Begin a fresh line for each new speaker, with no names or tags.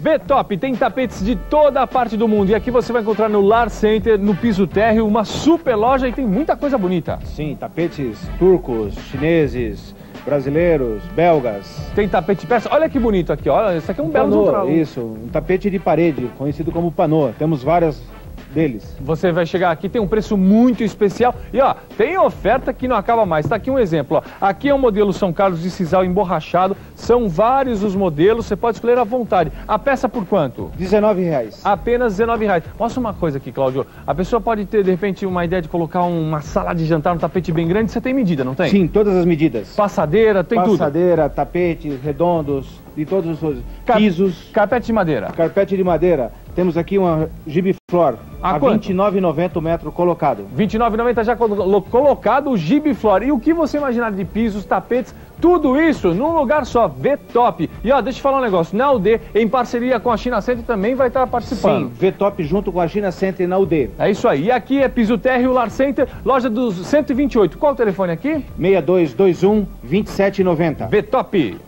B-Top tem tapetes de toda a parte do mundo e aqui você vai encontrar no Lar Center, no piso térreo, uma super loja e tem muita coisa bonita.
Sim, tapetes turcos, chineses, brasileiros, belgas.
Tem tapete persa, olha que bonito aqui, olha, isso aqui é um, belo
Panô, isso, um tapete de parede, conhecido como panô. Temos várias deles.
Você vai chegar aqui, tem um preço muito especial. E ó, tem oferta que não acaba mais. Tá aqui um exemplo. Ó. Aqui é o modelo São Carlos de sisal emborrachado. São vários os modelos, você pode escolher à vontade. A peça por quanto?
19 reais.
Apenas R$19,00. Mostra uma coisa aqui, Cláudio. A pessoa pode ter, de repente, uma ideia de colocar uma sala de jantar, um tapete bem grande. Você tem medida, não tem?
Sim, todas as medidas.
Passadeira, tem tudo.
Passadeira, tapetes redondos, de todos os Pisos,
Carpete de madeira.
carpete de madeira. Temos aqui uma gibiflor
A
a,
quanto?
29,90 o metro colocado.
R$29,90 já colo- colocado o Gibiflor. E o que você imaginar de pisos, tapetes, tudo isso num lugar só, V-Top. E ó, deixa eu falar um negócio, na UD, em parceria com a China Center, também vai estar
Sim,
participando.
V-Top junto com a China Center na UD.
É isso aí. E aqui é Piso Térreo Lar Center, loja dos 128. Qual o telefone aqui?
6221 2790.
V-Top.